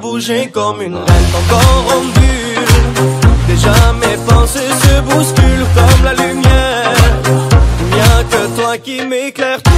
bouger comme une reine encore en Déjà mes pensées se bousculent comme la lumière. Il n'y a que toi qui m'éclaire, tu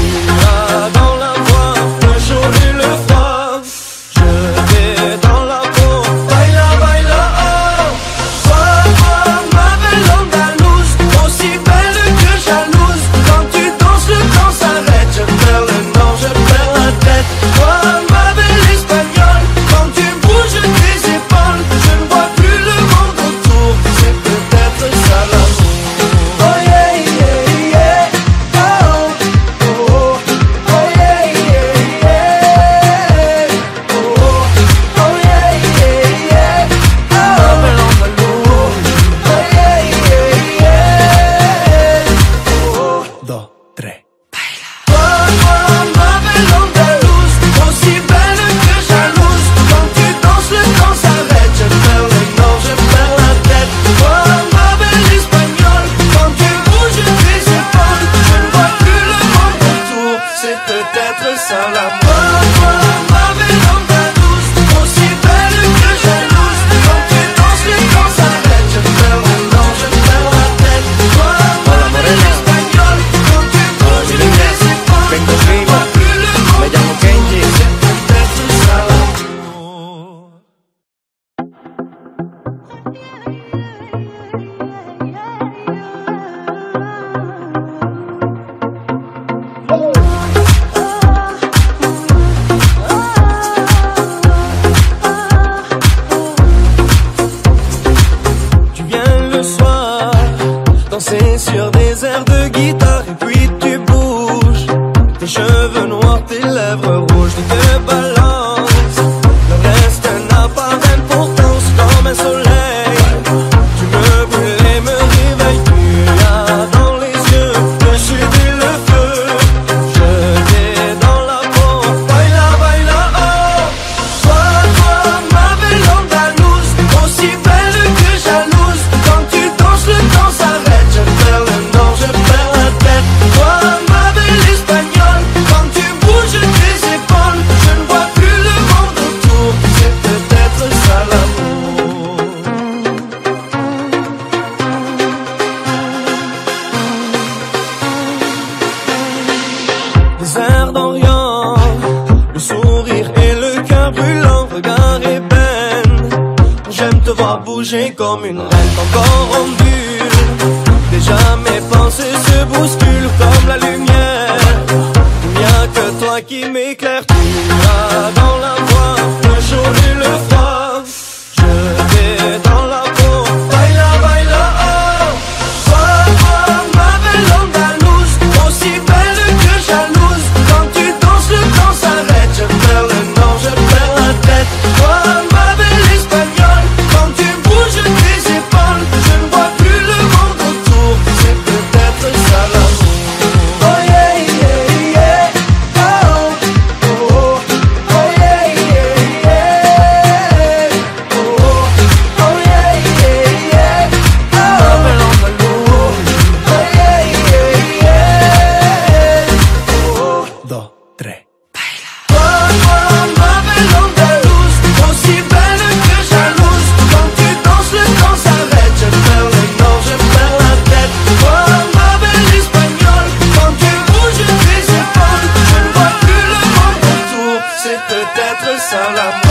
peut-être ça la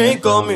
voir bouger comme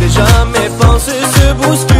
Déjà mes pensées se bousculent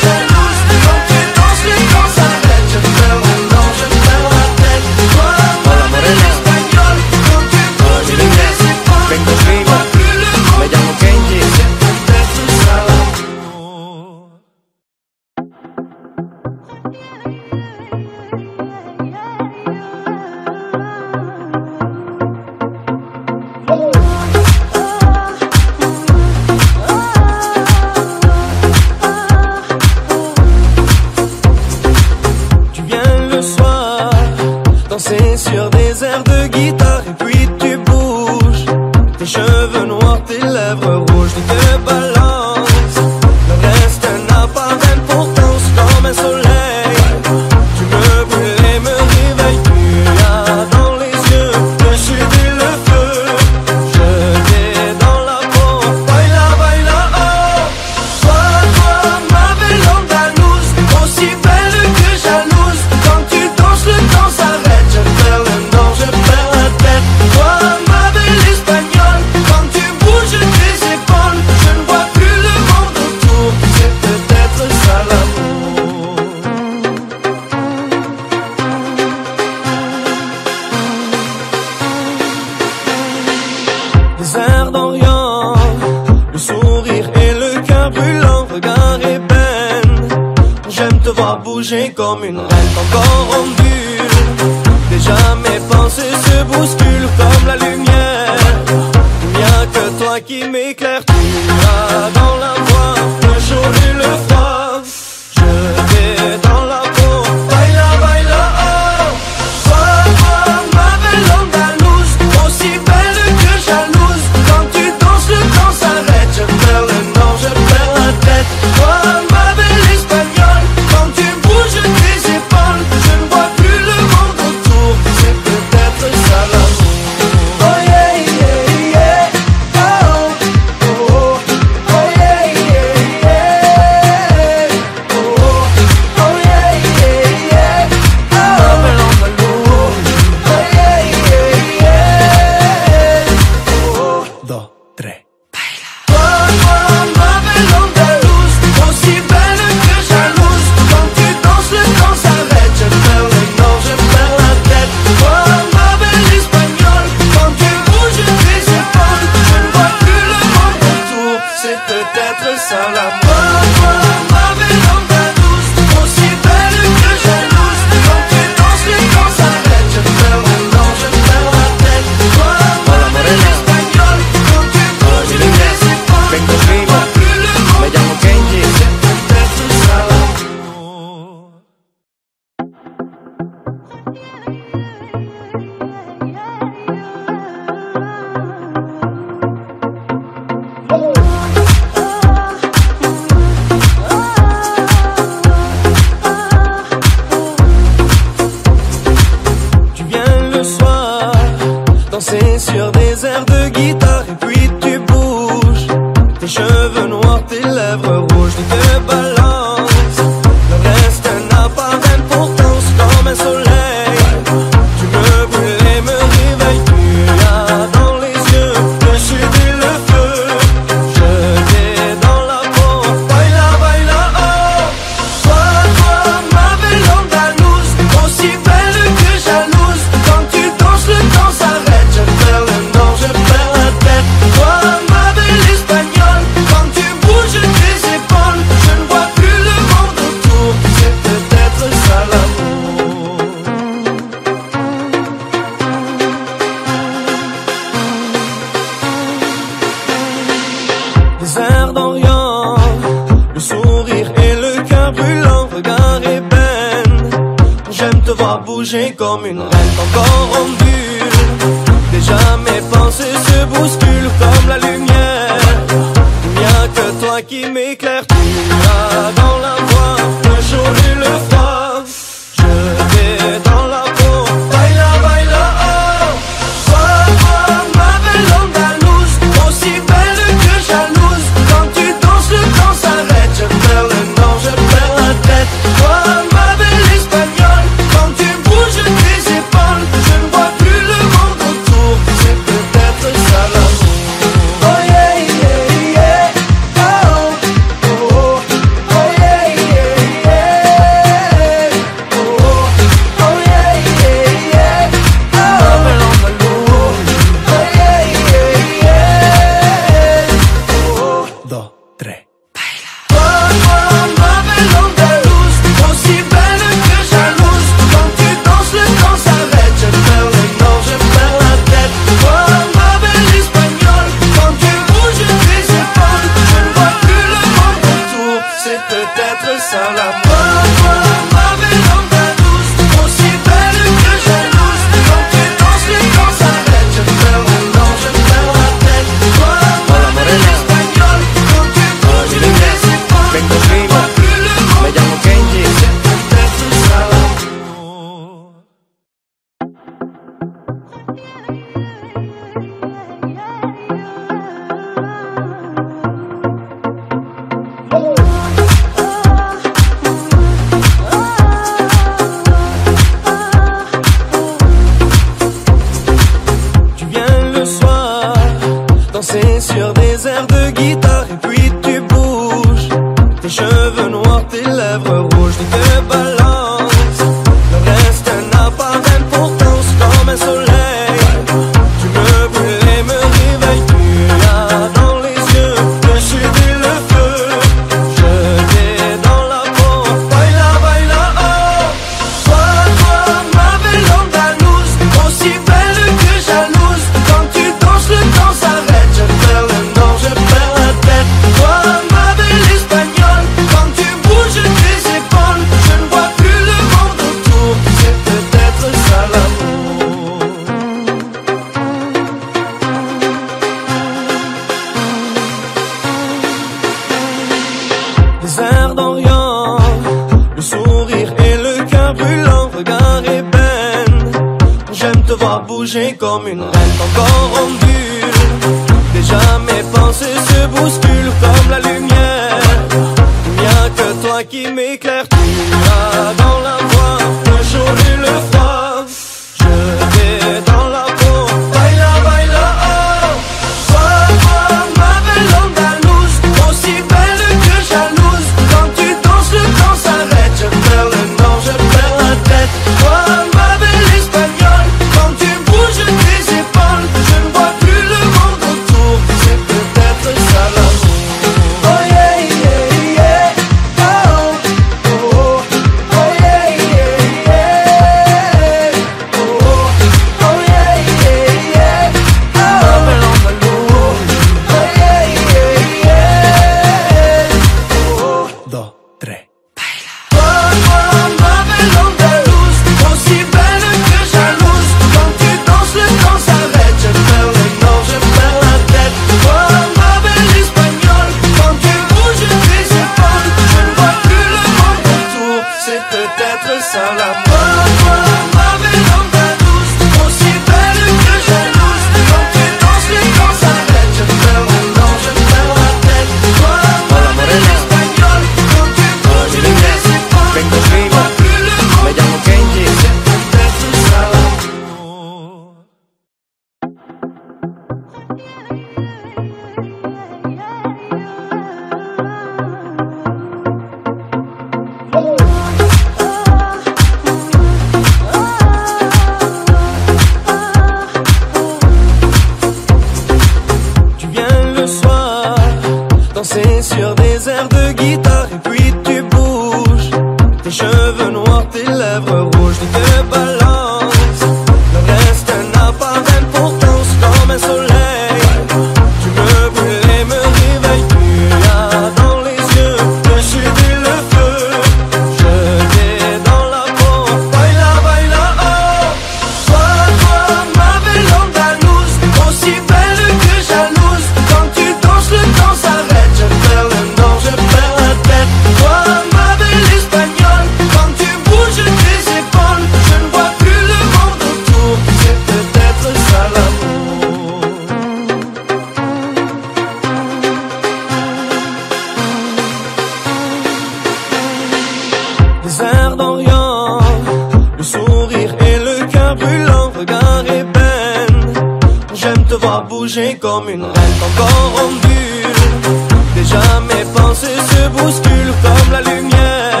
bouger comme une reine encore en bulle. Déjà mes pensées se bousculent comme la lumière.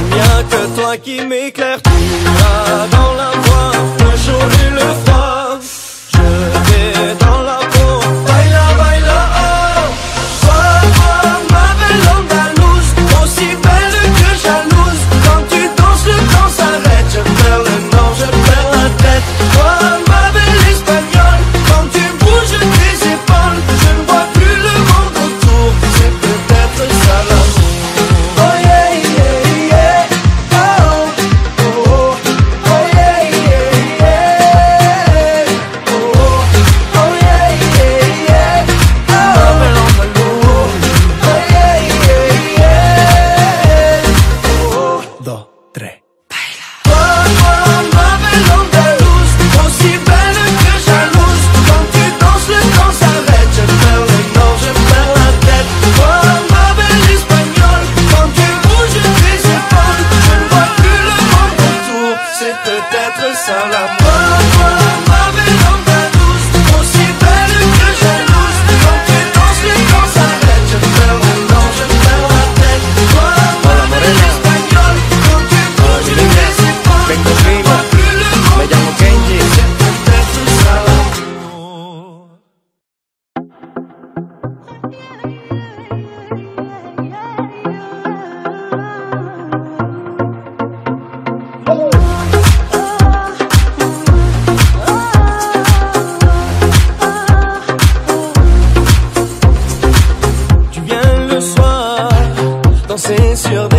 Il n'y a que toi qui m'éclaire Tu as dans sincère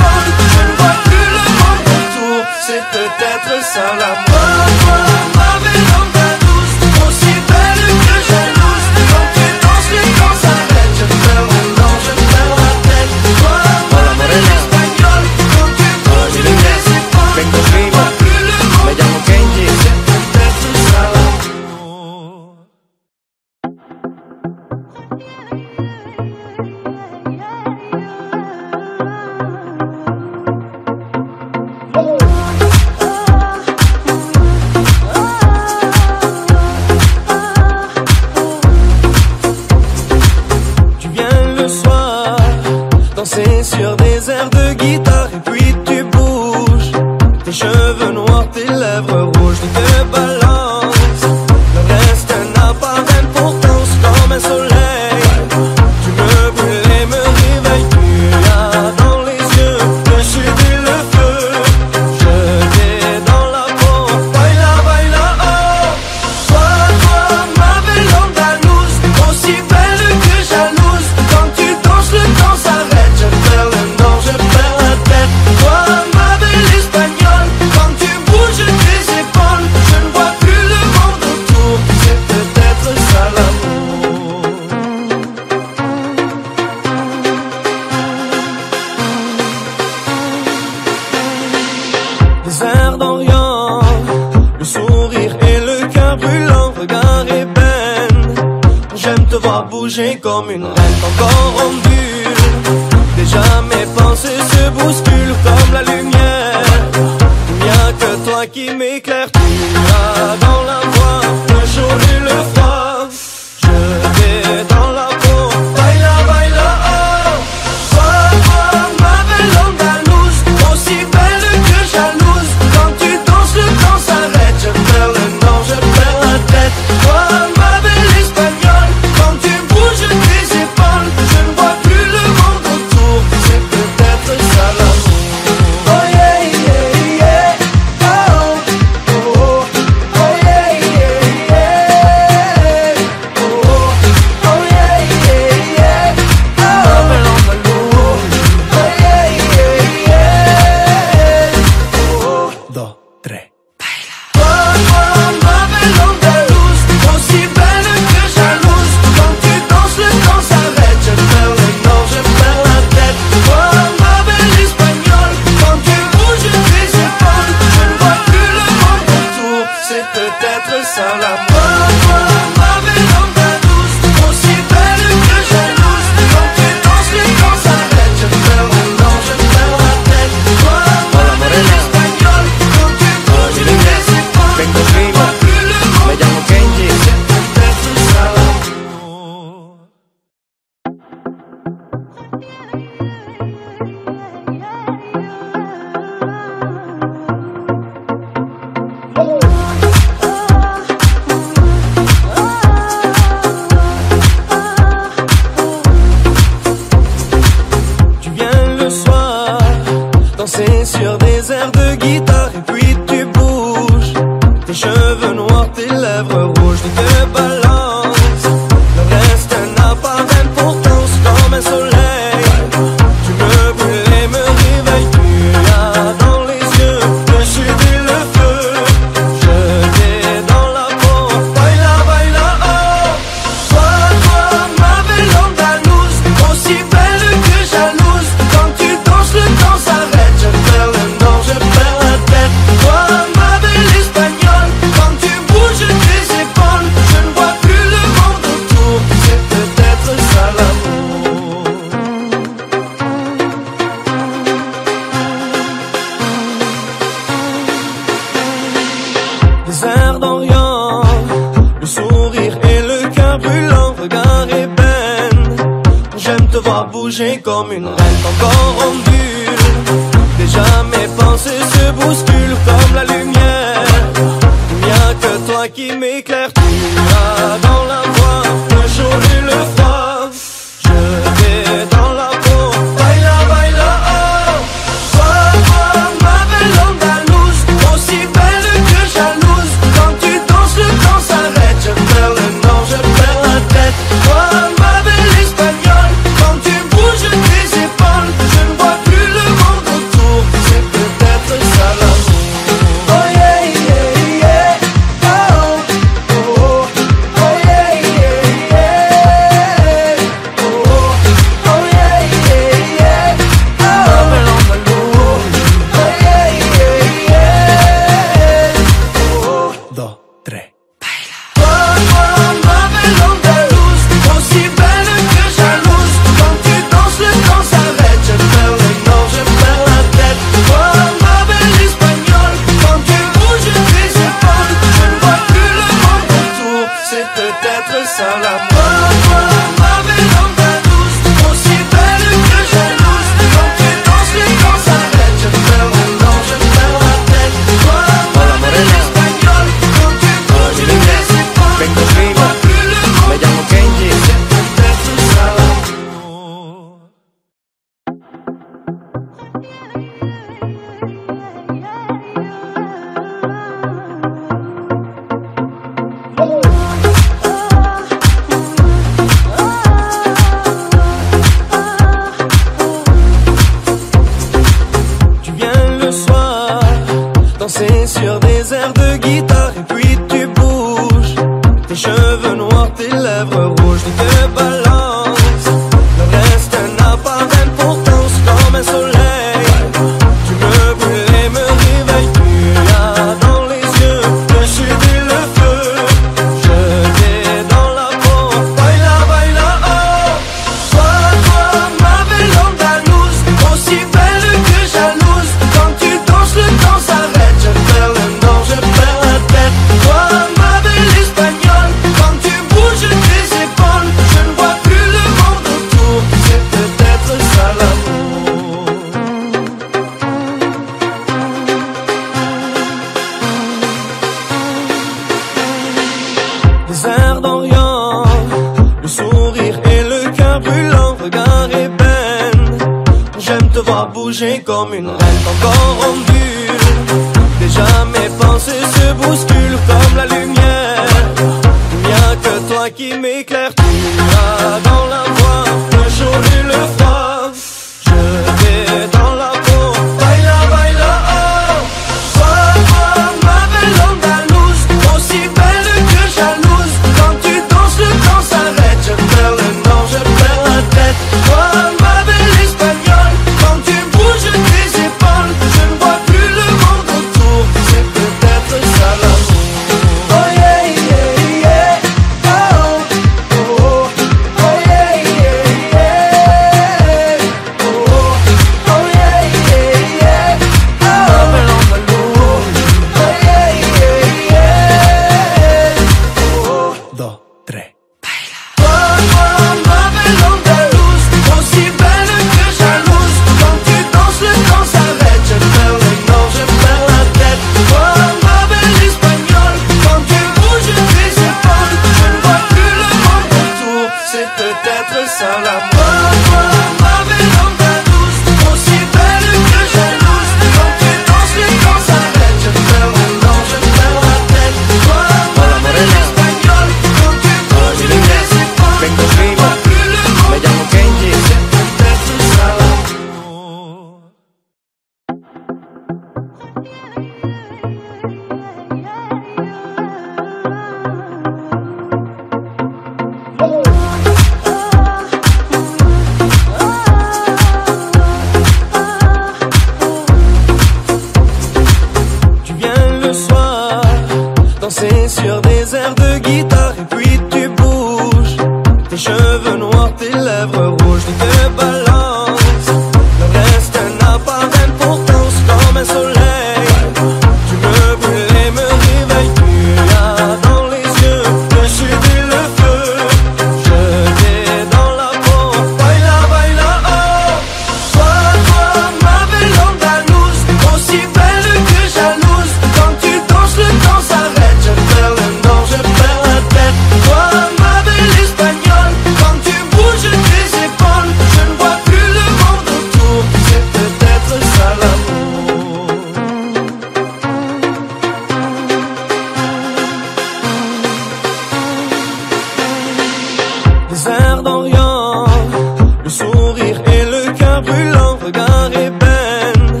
Le sourire et le cœur brûlant, regard et peine.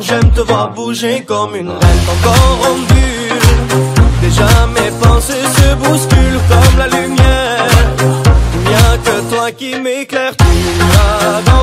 J'aime te voir bouger comme une reine, encore en bulle. Déjà mes pensées se bousculent comme la lumière. Il n'y a que toi qui m'éclaire, tu as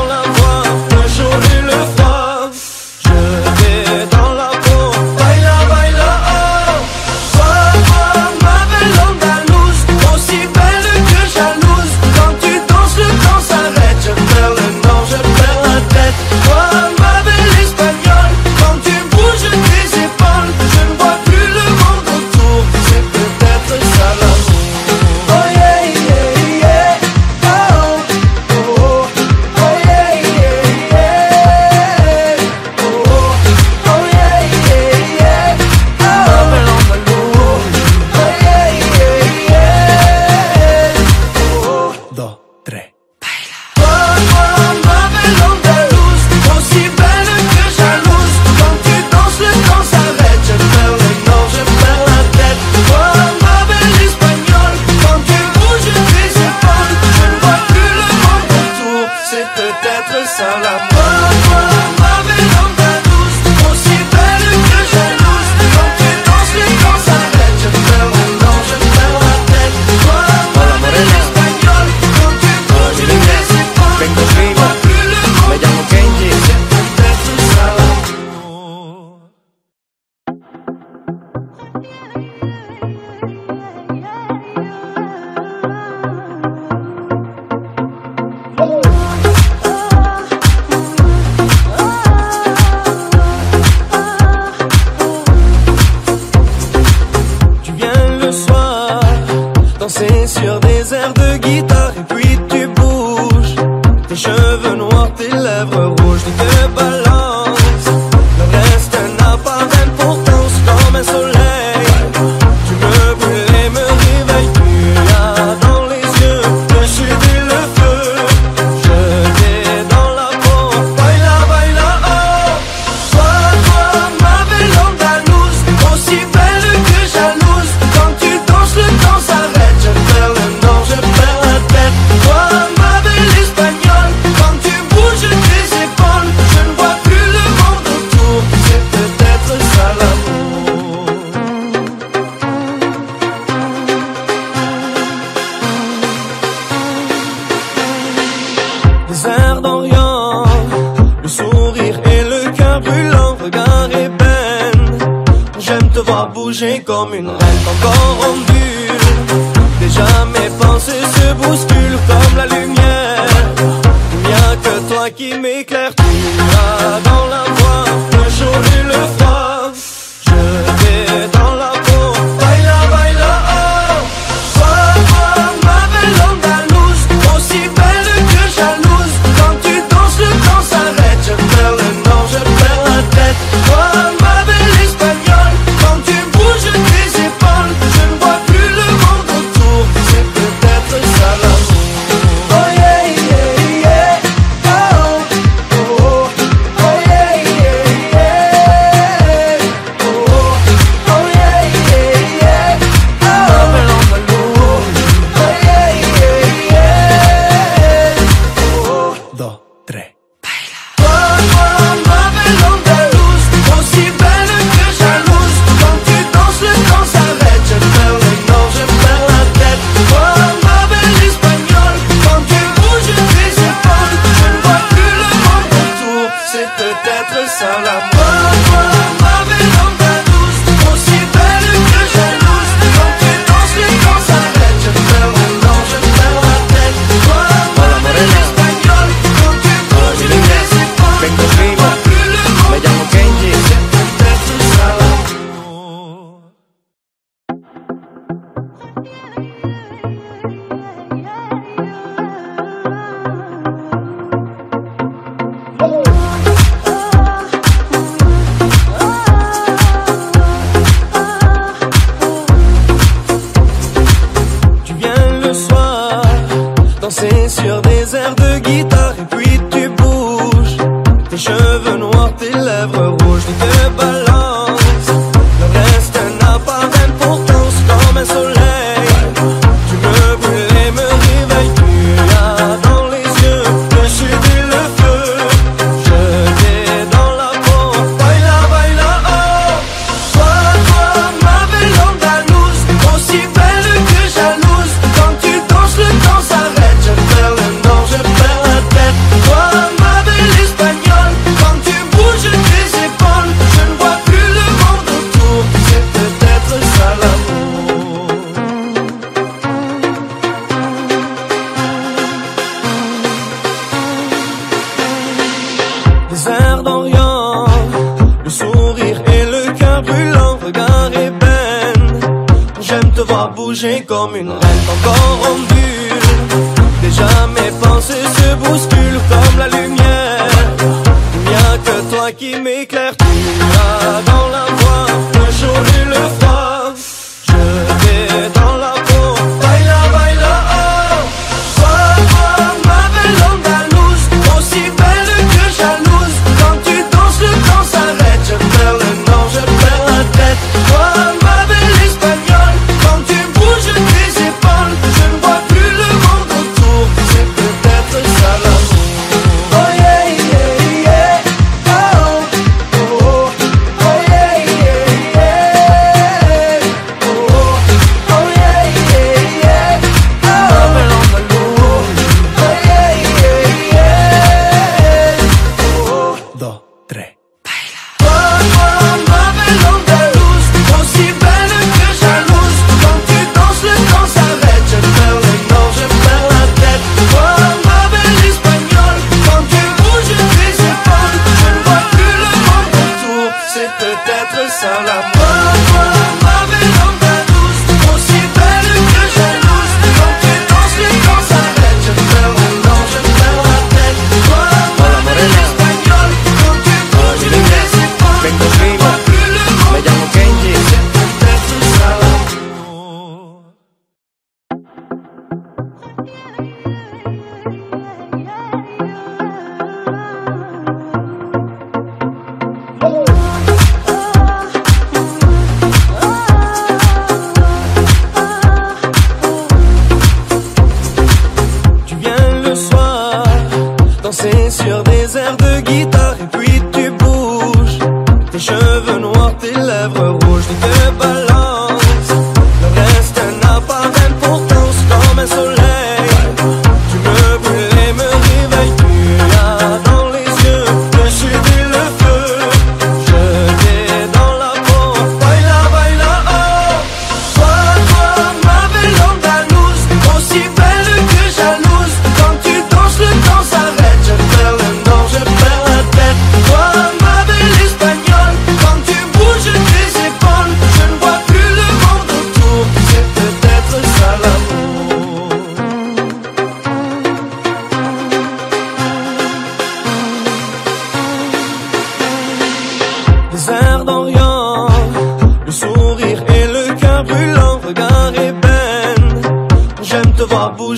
des airs de guitare et puis tu bouges. Tes cheveux noirs, tes lèvres rouges, tu te voir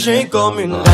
voir bouger